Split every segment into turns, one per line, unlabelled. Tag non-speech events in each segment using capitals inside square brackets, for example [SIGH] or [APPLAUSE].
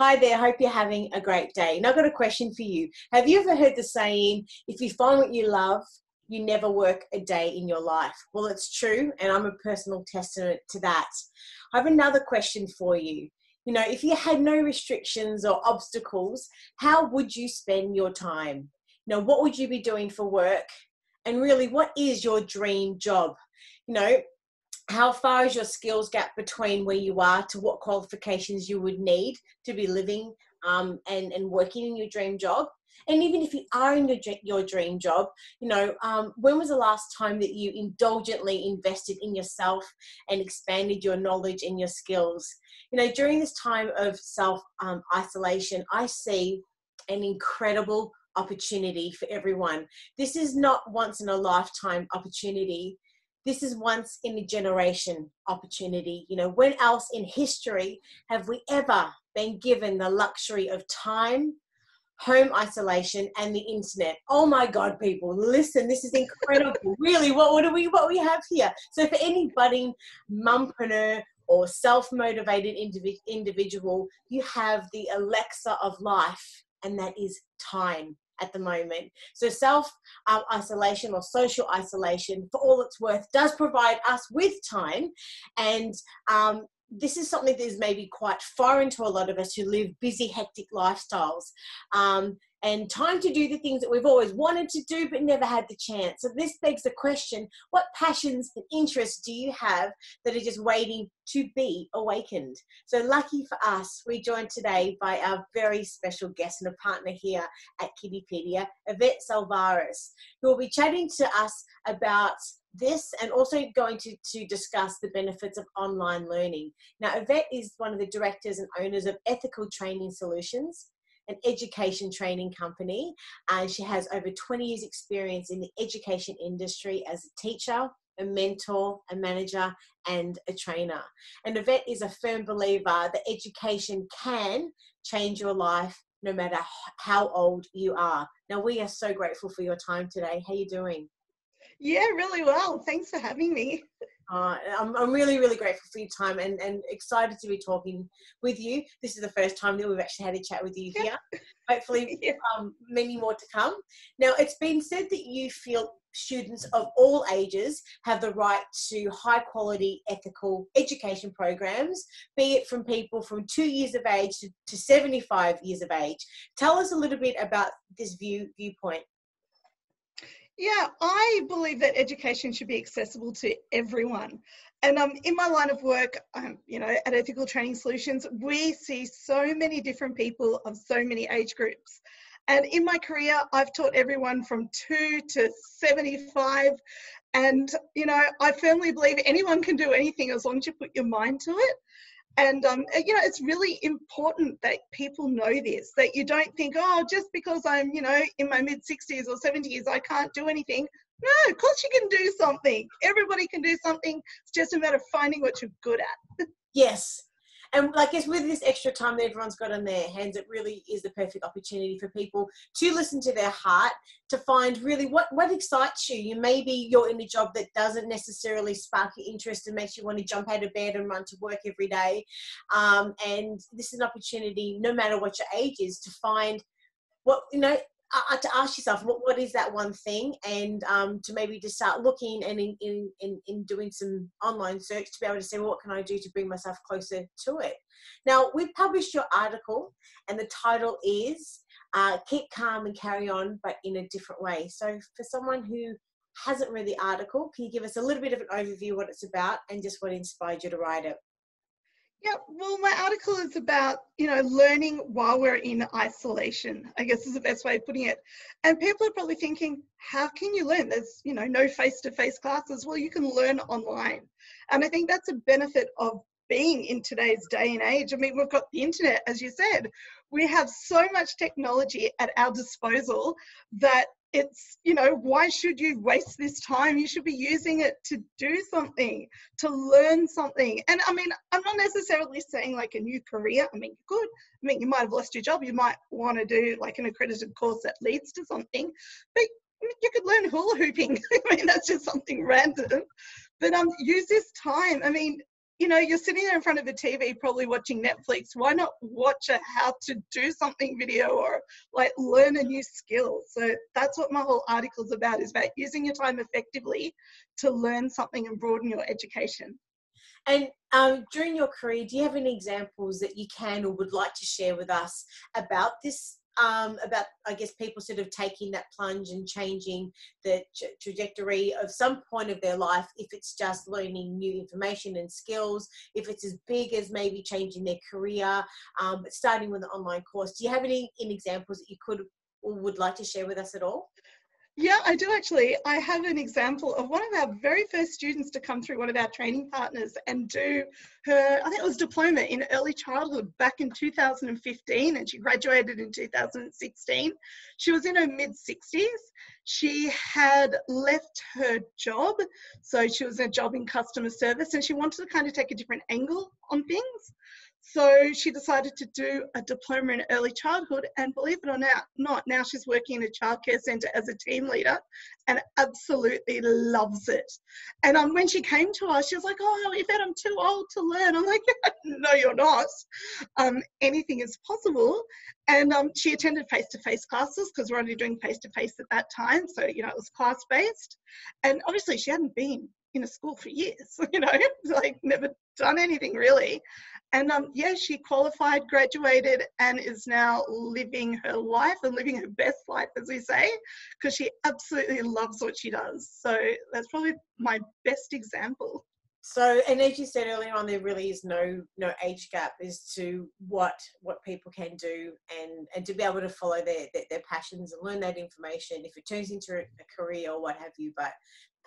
Hi there, hope you're having a great day. Now, I've got a question for you. Have you ever heard the saying, if you find what you love, you never work a day in your life? Well, it's true, and I'm a personal testament to that. I have another question for you. You know, if you had no restrictions or obstacles, how would you spend your time? You know, what would you be doing for work? And really, what is your dream job? You know, how far is your skills gap between where you are to what qualifications you would need to be living um, and, and working in your dream job? And even if you are in your, your dream job, you know, um, when was the last time that you indulgently invested in yourself and expanded your knowledge and your skills? You know, during this time of self um, isolation, I see an incredible opportunity for everyone. This is not once in a lifetime opportunity this is once in a generation opportunity. You know, when else in history have we ever been given the luxury of time, home isolation, and the internet? Oh my God, people, listen, this is incredible. [LAUGHS] really, what, what do we what we have here? So for any budding mumpreneur or self-motivated individual, you have the Alexa of life, and that is time at the moment. So, self um, isolation or social isolation, for all it's worth, does provide us with time. And um, this is something that is maybe quite foreign to a lot of us who live busy, hectic lifestyles. Um, and time to do the things that we've always wanted to do but never had the chance. So this begs the question, what passions and interests do you have that are just waiting to be awakened? So lucky for us, we're joined today by our very special guest and a partner here at Kiddipedia, Yvette Salvaris, who will be chatting to us about this and also going to, to discuss the benefits of online learning. Now, Yvette is one of the directors and owners of Ethical Training Solutions, an education training company, and she has over 20 years' experience in the education industry as a teacher, a mentor, a manager, and a trainer. And Yvette is a firm believer that education can change your life no matter how old you are. Now, we are so grateful for your time today. How are you doing?
Yeah, really well. Thanks for having me.
Uh, I'm, I'm really, really grateful for your time and, and excited to be talking with you. This is the first time that we've actually had a chat with you here. [LAUGHS] Hopefully, [LAUGHS] yeah. um, many more to come. Now, it's been said that you feel students of all ages have the right to high quality ethical education programs, be it from people from two years of age to, to 75 years of age. Tell us a little bit about this view viewpoint.
Yeah, I believe that education should be accessible to everyone. And um, in my line of work, um, you know, at Ethical Training Solutions, we see so many different people of so many age groups. And in my career, I've taught everyone from two to 75. And, you know, I firmly believe anyone can do anything as long as you put your mind to it. And, um, you know, it's really important that people know this, that you don't think, oh, just because I'm, you know, in my mid 60s or 70s, I can't do anything. No, of course you can do something. Everybody can do something. It's just a matter of finding what you're good at.
yes, and I guess with this extra time that everyone's got on their hands, it really is the perfect opportunity for people to listen to their heart, to find really what, what excites you. You maybe you're in a job that doesn't necessarily spark your interest and makes you want to jump out of bed and run to work every day. Um, and this is an opportunity, no matter what your age is, to find what you know uh, to ask yourself what, what is that one thing? And um, to maybe just start looking and in, in, in, in, doing some online search to be able to say well, what can i do to bring myself closer to it. Now we've published your article and the title is uh, keep calm and carry on but in a different way. So for someone who hasn't read the article can you give us a little bit of an overview what it's about and just what inspired you to write it
yeah, well, my article is about, you know, learning while we're in isolation, I guess is the best way of putting it. And people are probably thinking, how can you learn? There's, you know, no face to face classes. Well, you can learn online. And I think that's a benefit of being in today's day and age. I mean, we've got the internet, as you said. We have so much technology at our disposal that it's you know why should you waste this time? You should be using it to do something to learn something. And i mean i'm not necessarily saying like a new career. I mean could i mean you might have lost your job. You might want to do like an accredited course that leads to something. But you could learn hula hooping. [LAUGHS] I mean that's just something random. But um use this time. I mean you know, you're sitting there in front of a TV, probably watching Netflix. Why not watch a how to do something video or like learn a new skill? So that's what my whole article is about, is about using your time effectively to learn something and broaden your education.
And um, during your career, do you have any examples that you can or would like to share with us about this um, about, I guess, people sort of taking that plunge and changing the tra- trajectory of some point of their life, if it's just learning new information and skills, if it's as big as maybe changing their career, um, but starting with an online course. Do you have any, any examples that you could or would like to share with us at all?
Yeah, I do actually. I have an example of one of our very first students to come through one of our training partners and do her, I think it was diploma in early childhood back in 2015, and she graduated in 2016. She was in her mid 60s. She had left her job, so she was in a job in customer service, and she wanted to kind of take a different angle on things. So she decided to do a diploma in early childhood, and believe it or not, not. now she's working in a childcare centre as a team leader, and absolutely loves it. And um, when she came to us, she was like, "Oh, Yvette, I'm too old to learn." I'm like, [LAUGHS] "No, you're not. Um, anything is possible." And um, she attended face-to-face classes because we're only doing face-to-face at that time, so you know it was class-based. And obviously, she hadn't been in a school for years, [LAUGHS] you know, like never done anything really. And um, yeah, she qualified, graduated, and is now living her life and living her best life, as we say, because she absolutely loves what she does. So that's probably my best example.
So, and as you said earlier on, there really is no no age gap as to what what people can do, and and to be able to follow their their, their passions and learn that information. If it turns into a career or what have you, but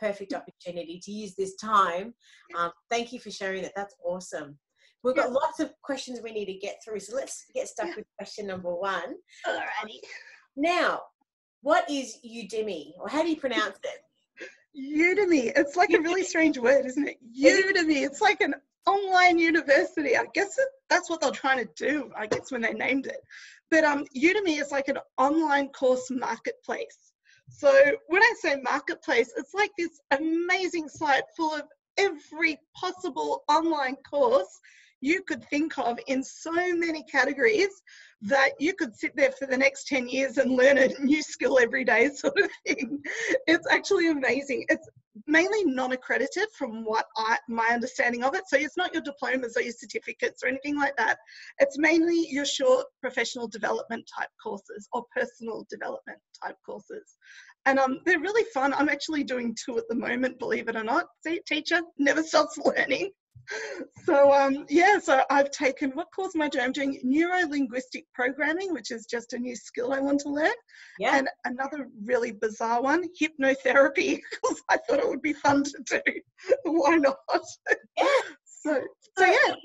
perfect opportunity to use this time. Um, thank you for sharing that. That's awesome. We've got lots of questions we need to get through, so let's get stuck with question number one.
Alrighty.
Now, what is Udemy, or how do you pronounce it?
Udemy. It's like a really strange word, isn't it? [LAUGHS] Udemy. It's like an online university. I guess it, that's what they're trying to do. I guess when they named it. But um, Udemy is like an online course marketplace. So when I say marketplace, it's like this amazing site full of every possible online course you could think of in so many categories that you could sit there for the next 10 years and learn a [LAUGHS] new skill every day sort of thing. It's actually amazing. It's mainly non-accredited from what I, my understanding of it so it's not your diplomas or your certificates or anything like that it's mainly your short professional development type courses or personal development type courses and um, they're really fun. I'm actually doing two at the moment, believe it or not. See, teacher never stops [LAUGHS] learning so um, yeah, so I've taken what course am I doing? I'm doing neuro linguistic programming, which is just a new skill I want to learn. Yeah. And another really bizarre one, hypnotherapy, [LAUGHS] because I thought it would be fun to do. Why not?
Yeah.
so so yeah.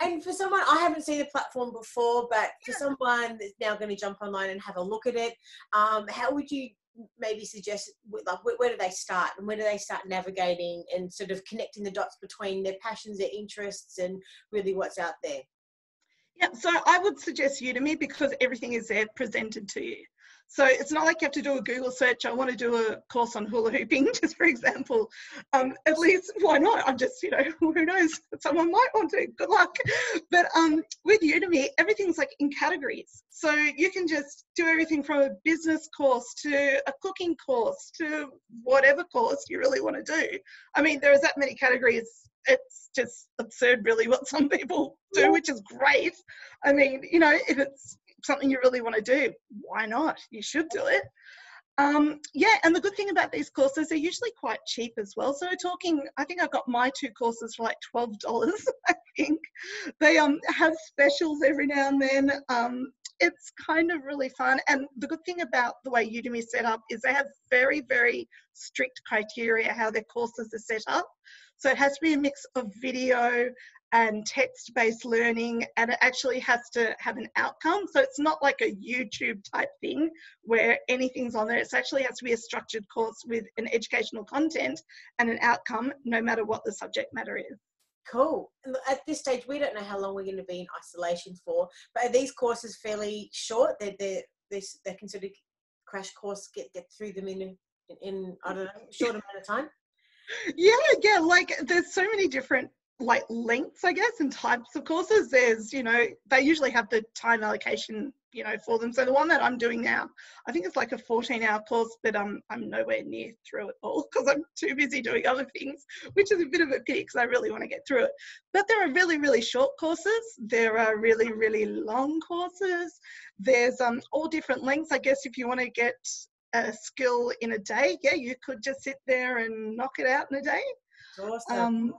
And for someone, I haven't seen the platform before, but for someone that's now going to jump online and have a look at it, um, how would you maybe suggest like where, do they start and where do they start navigating and sort of connecting the dots between their passions their interests and really what's out there?
Yeah so i would suggest udemy because everything is there presented to you so it's not like you have to do a Google search. I want to do a course on hula hooping, [LAUGHS] just for example. Um, at least, why not? I'm just, you know, [LAUGHS] who knows? Someone might want to. Good luck. But um, with Udemy, everything's like in categories. So you can just do everything from a business course to a cooking course to whatever course you really want to do. I mean, there is that many categories it's just absurd really what some people do which is great i mean you know if it's something you really want to do, why not? You should do it. Um, yeah, and the good thing about these courses, they're usually quite cheap as well. So we're talking, I think I got my two courses for like twelve dollars. [LAUGHS] I think they um have specials every now and then. Um, it's kind of really fun. And the good thing about the way Udemy is set up is they have very, very strict criteria how their courses are set up. So it has to be a mix of video Um, and text based learning, and it actually has to have an outcome. So it's not like a YouTube type thing where anything's on there. It actually has to be a structured course with an educational content and an outcome, no matter what the subject matter is.
Cool. At this stage, we don't know how long we're going to be in isolation for, but are these courses fairly short? They're, they're, they're, they can sort of crash course, get, get through them in, in, in I don't know, short amount of time? [LAUGHS]
Yeah, yeah, like there's so many different like lengths, I guess, and types of courses. There's, you know, they usually have the time allocation, you know, for them. So the one that I'm doing now, I think it's like a 14 hour course, but um, I'm nowhere near through it all [LAUGHS] because I'm too busy doing other things, which is a bit of a pity because I really want to get through it. But there are really, really short courses. There are really, really long courses. There's um, all different lengths. I guess if you want to get a skill in a day, yeah, you could just sit there and knock it out in a day.
Awesome.
Um,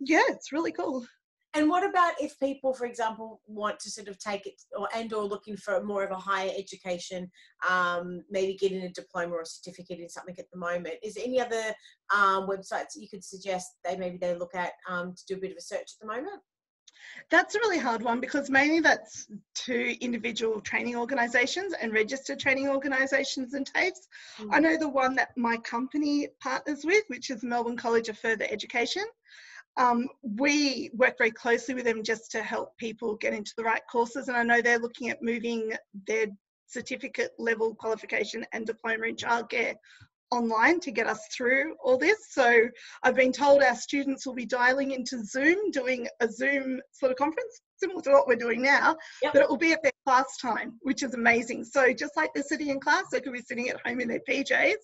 yeah, it's really cool.
And what about if people, for example, want to sort of take it or and or looking for more of a higher education, um, maybe getting a diploma or a certificate in something at the moment? Is there any other um, websites that you could suggest they maybe they look at um, to do a bit of a search at the moment?
That's a really hard one because mainly that's to individual training organisations and registered training organisations and TAFEs. Mm. I know the one that my company partners with, which is Melbourne College of Further Education. Um, we work very closely with them just to help people get into the right courses. And I know they're looking at moving their certificate level qualification and diploma in childcare online to get us through all this. So I've been told our students will be dialing into Zoom, doing a Zoom sort of conference, similar to what we're doing now, yep. but it will be at their class time, which is amazing. So just like they're sitting in class, they could be sitting at home in their PJs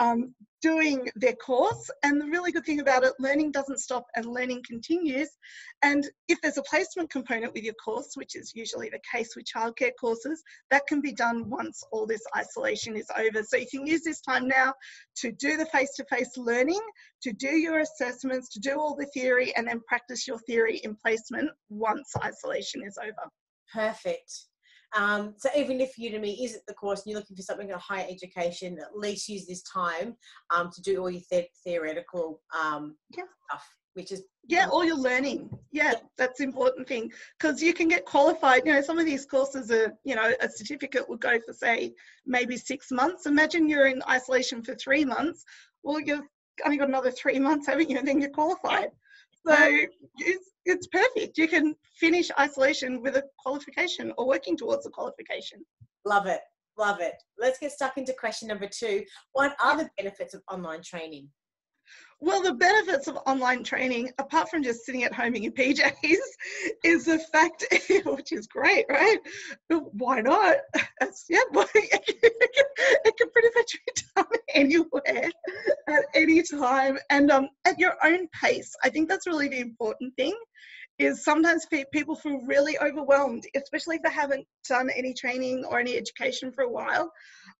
um, doing their course. And the really good thing about it, learning doesn't stop and learning continues. And if there's a placement component with your course, which is usually the case with childcare courses, that can be done once all this isolation is over. So you can use this time now to do the face-to-face learning, to do your assessments, to do all the theory, and then practice your theory in placement once isolation is over.
Perfect. Um, so even if Udemy is at the course and you're looking for something in a higher education, at least use this time um, to do all your the- theoretical um, yeah. stuff, which is
yeah, all your learning. Yeah, that's important thing because you can get qualified. You know, some of these courses are, you know, a certificate would go for say maybe six months. Imagine you're in isolation for three months. Well, you've only got another three months, haven't you? And then you're qualified. So um, it's, it's perfect. You can finish isolation with a qualification or working towards a qualification.
Love it. Love it. Let's get stuck into question number two. What are the benefits of online training?
Well, the benefits of online training, apart from just sitting at home in your PJs, [LAUGHS] is the fact, [LAUGHS] which is great, right? Why not? [LAUGHS] Yeah, it can pretty much be done anywhere at any time and um, at your own pace. I think that's really the important thing. Is sometimes people feel really overwhelmed, especially if they haven't done any training or any education for a while.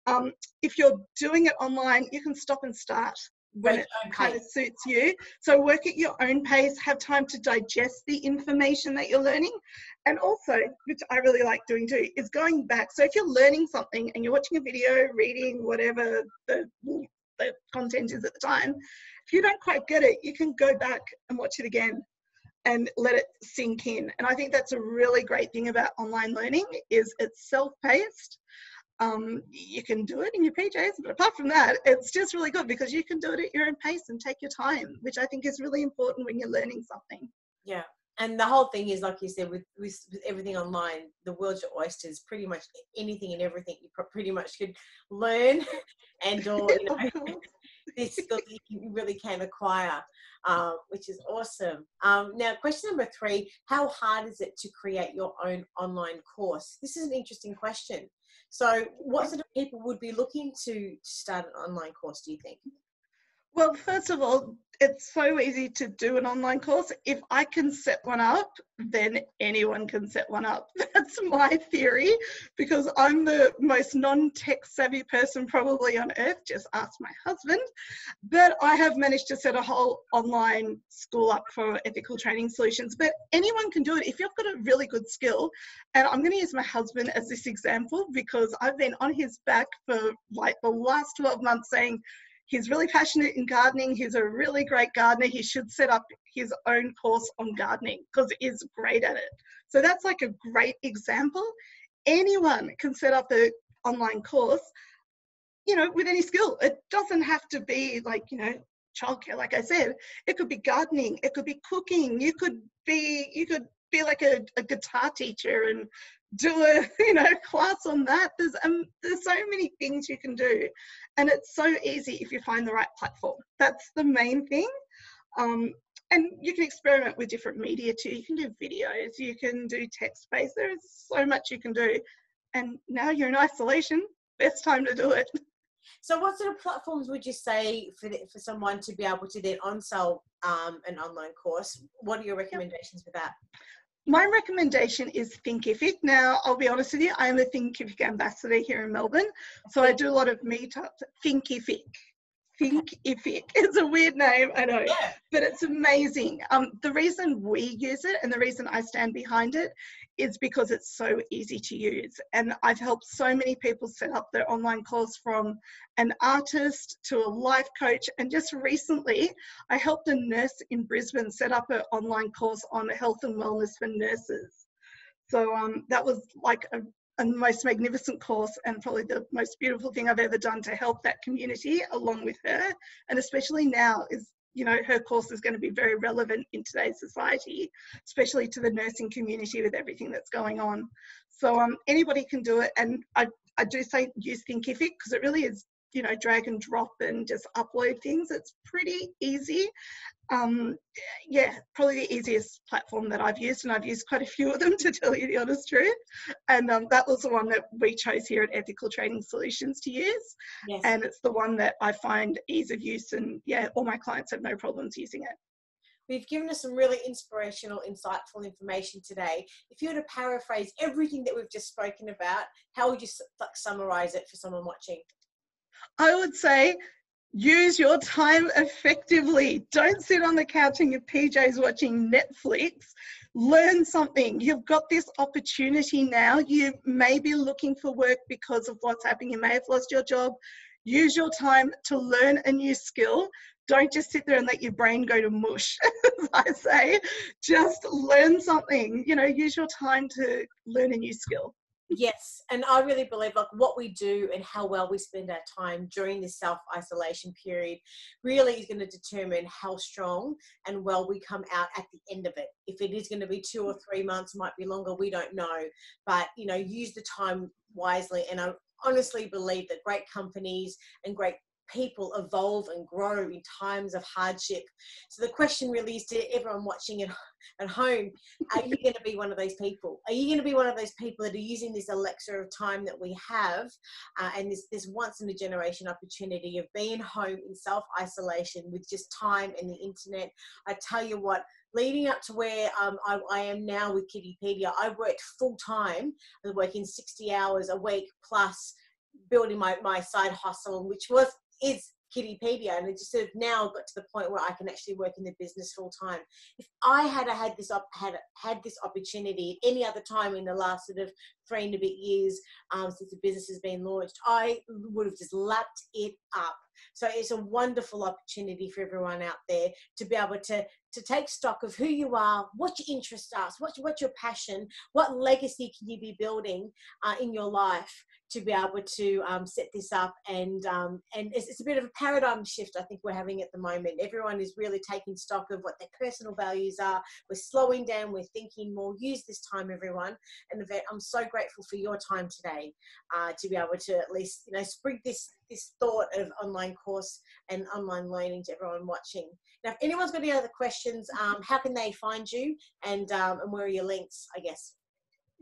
Um, if you're doing it online, you can stop and start when it kind of suits you. So work at your own pace, have time to digest the information that you're learning. And also, which I really like doing too, is going back. So if you're learning something and you're watching a video, reading, whatever the, the content is at the time, if you don't quite get it, you can go back and watch it again and let it sink in. And I think that's a really great thing about online learning is it's self-paced um, you can do it in your PJs. But apart from that, it's just really good because you can do it at your own pace and take your time, which I think is really important when you're learning something.
Yeah. And the whole thing is, like you said, with, with, with everything online, the world's your oysters. Pretty much anything and everything you pretty much could learn, [LAUGHS] and or you know, [LAUGHS] this skill you really can acquire, um, which is awesome. Um, now, question number three: How hard is it to create your own online course? This is an interesting question. So, what sort of people would be looking to start an online course, do you think?
Well, first of all, it's so easy to do an online course. If I can set one up, then anyone can set one up. [LAUGHS] That's my theory because I'm the most non tech savvy person probably on earth. Just ask my husband. But I have managed to set a whole online school up for ethical training solutions. But anyone can do it if you've got a really good skill. And I'm going to use my husband as this example because I've been on his back for like the last 12 months saying, He's really passionate in gardening. He's a really great gardener. He should set up his own course on gardening because he's great at it. So that's like a great example. Anyone can set up an online course, you know, with any skill. It doesn't have to be like, you know, childcare, like I said. It could be gardening, it could be cooking, you could be, you could be like a, a guitar teacher and do a [LAUGHS] you know class on that there's um there's so many things you can do and it's so easy if you find the right platform that's the main thing um and you can experiment with different media too. You can do videos, you can do text based. There is so much you can do. And now you're in isolation, best time to do it. [LAUGHS]
So, what sort of platforms would you say for the, for someone to be able to then on sell um, an online course? What are your recommendations for that?
My recommendation is Thinkific. Now, I'll be honest with you, I am a Thinkific ambassador here in Melbourne. So I do a lot of meetups. Thinkific. Thinkific. [LAUGHS] It's a weird name, I know, but it's amazing. Um, the reason we use it and the reason I stand behind it is because it's so easy to use. And I've helped so many people set up their online course from an artist to a life coach. And just recently, I helped a nurse in Brisbane set up an online course on health and wellness for nurses. So um, that was like a, a most magnificent course and probably the most beautiful thing I've ever done to help that community along with her. And especially now is you know her course is going to be very relevant in today's society especially to the nursing community with everything that's going on. So um, anybody can do it and i, I do say use thinkific because it really is you know drag and drop and just upload things. It's pretty easy um, yeah probably the easiest platform that i've used and i've used quite a few of them [LAUGHS] to tell you the honest truth and um, that was the one that we chose here at ethical training solutions to use
Yes.
and it's the one that I find ease of use and yeah, all my clients have no problems using it.
We've given us some really inspirational, insightful information today. If you were to paraphrase everything that we've just spoken about, how would you like summarize it for someone watching?
I would say use your time effectively. Don't sit on the couch in your PJs watching Netflix. Learn something. You've got this opportunity now. You may be looking for work because of what's happening. You may have lost your job. Use your time to learn a new skill. Don't just sit there and let your brain go to mush, [LAUGHS] as I say. Just learn something. You know, use your time to learn a new skill.
Yes, and I really believe like what we do and how well we spend our time during this self isolation period really is going to determine how strong and well we come out at the end of it. If it is going to be two or three months, might be longer, we don't know. But you know, use the time wisely. And I honestly believe that great companies and great people evolve and grow in times of hardship. So the question really is to everyone watching at, at home, are you going to be one of those people? Are you going to be one of those people that are using this elixir of time that we have uh, and this, this once in a generation opportunity of being home in self isolation with just time and the internet? I tell you what, leading up to where um, I, I am now with Kiddipedia, I worked full time, working 60 hours a week plus building my, my side hustle, which was is Kiddipedia, and it just sort of now got to the point where I can actually work in the business full time. If I had had this op- had had this opportunity any other time in the last sort of three and a bit years um, since the business has been launched, I would have just lapped it up. So it's a wonderful opportunity for everyone out there to be able to to take stock of who you are, what your interests are, what what's your passion, what legacy can you be building uh, in your life to be able to um, set this up and um, and it's, it's a bit of a paradigm shift I think we're having at the moment. Everyone is really taking stock of what their personal values are. We're slowing down. We're thinking more. Use this time, everyone. And I'm so grateful for your time today uh, to be able to at least you know spread this this thought of online course and online learning to everyone watching. Now, if anyone's got any other questions, um, how can they find you and um, and where are your links? I guess.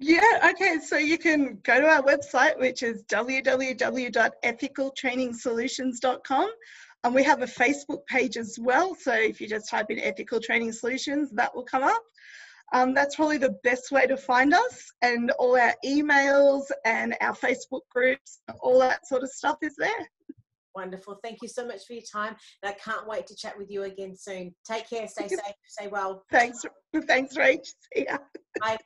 Yeah, okay. So you can go to our website, which is www.ethicaltrainingsolutions.com. And we have a Facebook page as well. So if you just type in Ethical Training Solutions, that will come up. Um, that's probably the best way to find us. And all our emails and our Facebook groups, all that sort of stuff is there.
Wonderful. Thank you so much for your time. And I can't wait to chat with you again soon. Take care. Stay safe. Stay well.
Thanks, thanks, Rach. See ya.
Bye.